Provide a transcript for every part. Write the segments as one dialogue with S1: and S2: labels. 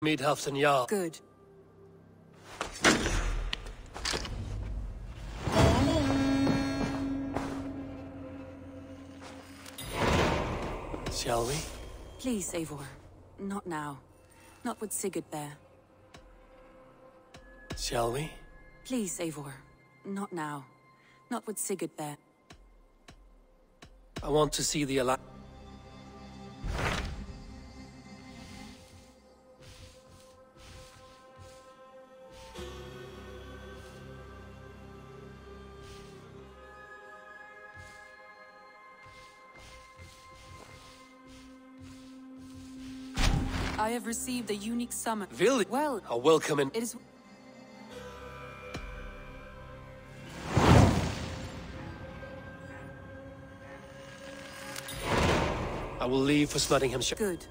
S1: Meet Halfdan Jarl.
S2: Good.
S1: Shall we?
S2: Please, Eivor. Not now. Not with Sigurd there.
S1: Shall we?
S2: Please, Eivor. Not now. Not with Sigurd there.
S1: I want to see the Alliance.
S2: Have received a unique summon.
S1: Really?
S2: Well,
S1: A welcome in.
S2: it is...
S1: I will leave for Snotinghamscire.
S2: Good.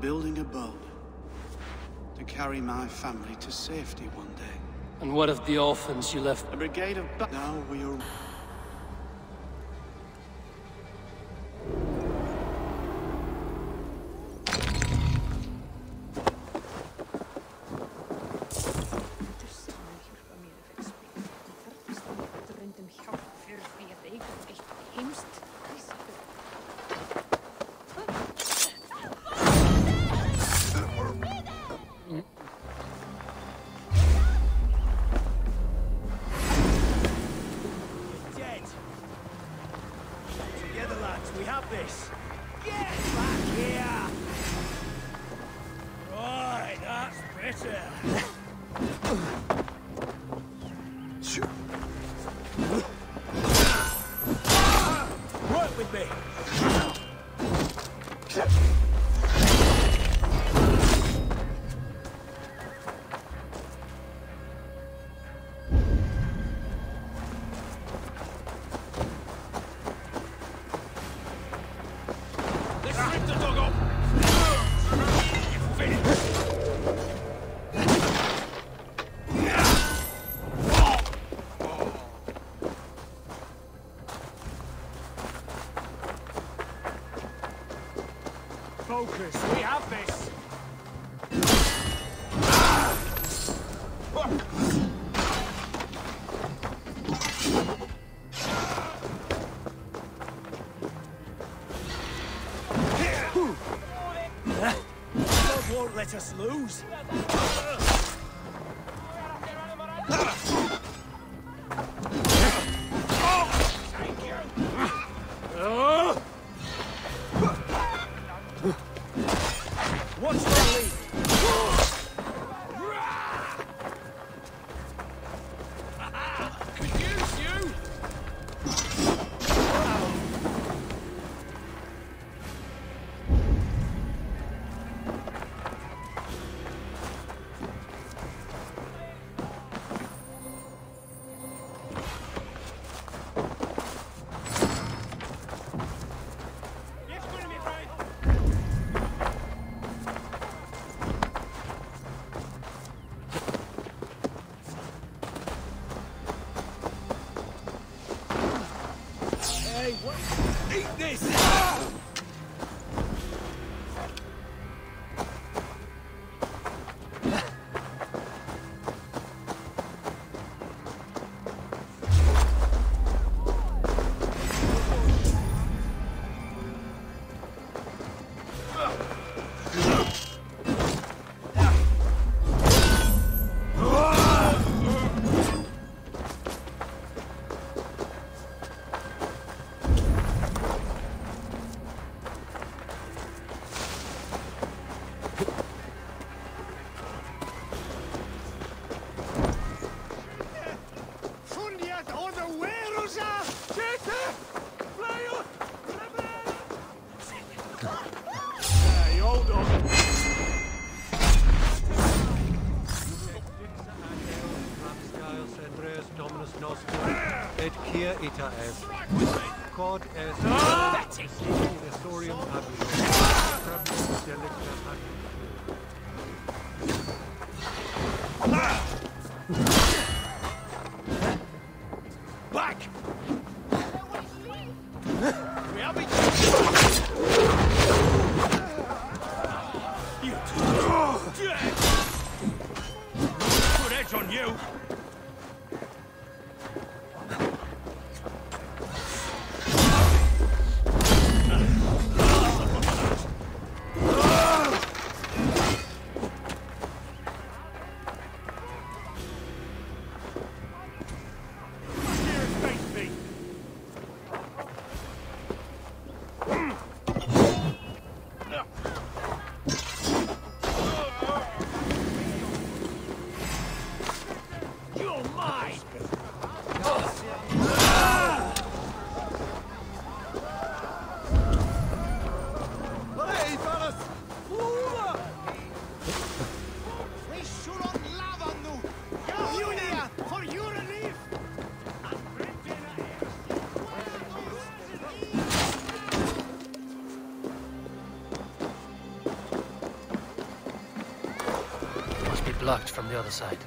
S3: Building a boat to carry my family to safety one day.
S1: And what of the orphans you left?
S3: A brigade of Now we are...
S4: We have this! God won't let us lose. Eat this!
S5: Cod es. Uh, Historium habit. Tabula delicta habit.
S4: Back! We have You dead! Put edge on you!
S1: Blocked from the other side.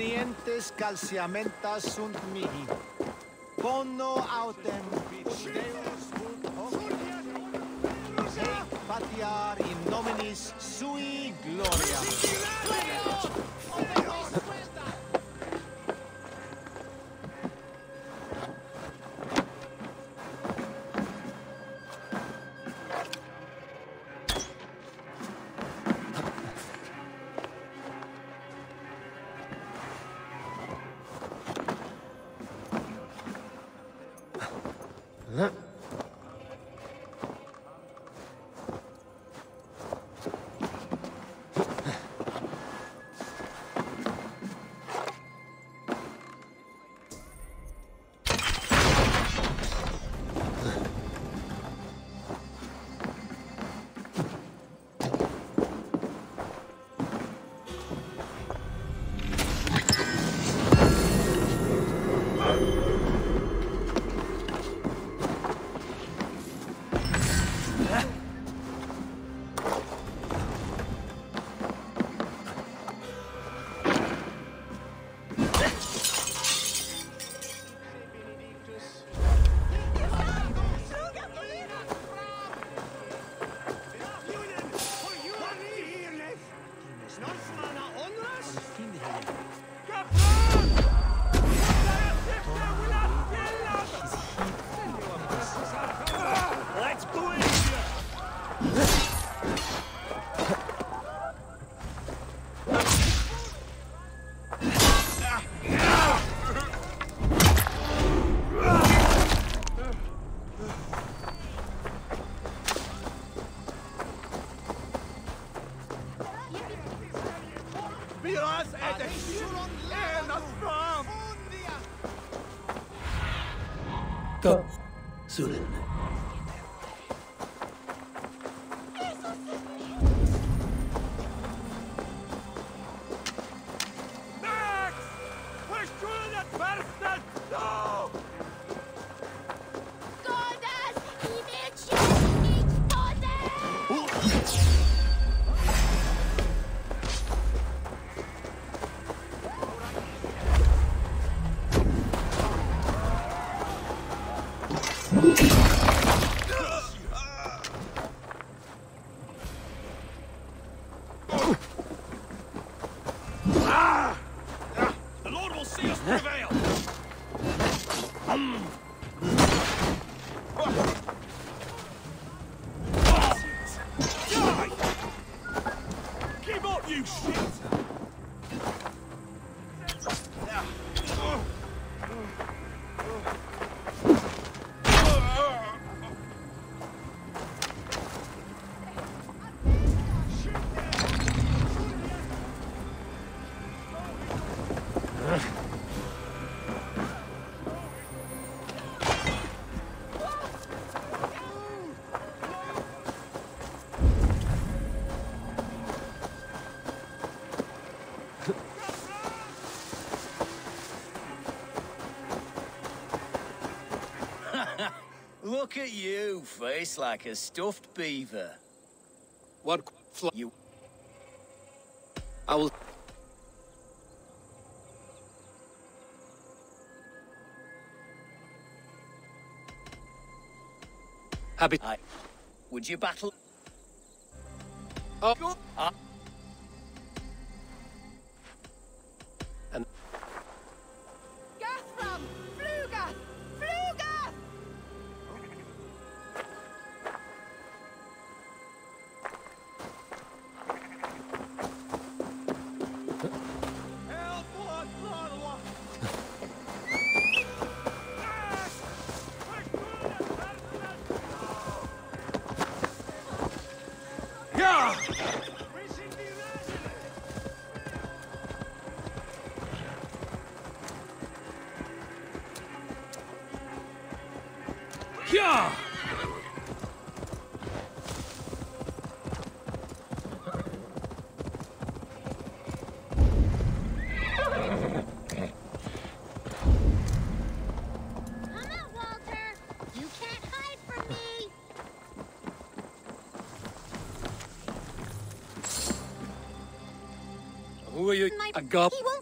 S6: Inconvenientes calciamentas sunt mihi. Autem ut Deus patiar in nominis sui gloria.
S4: Sulin.
S2: Look at you, face like a stuffed beaver.
S1: What fly
S2: you?
S1: I will... Happy.
S2: Would you battle?
S1: Oh.
S2: Uh.
S1: A gulp.
S7: He won't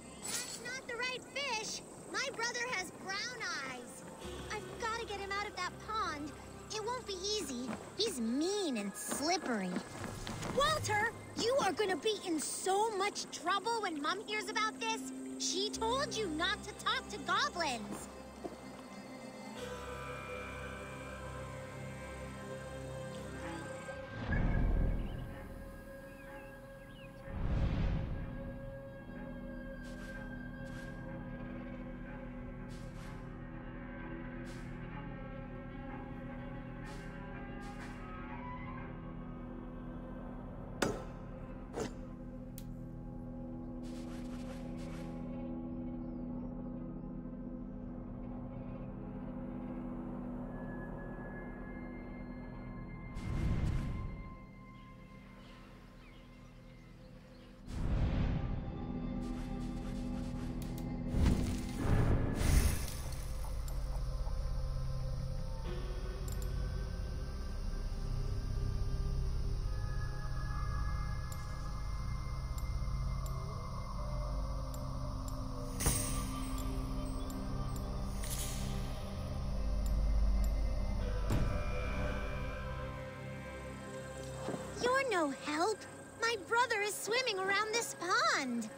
S7: no help. My brother is swimming around this pond.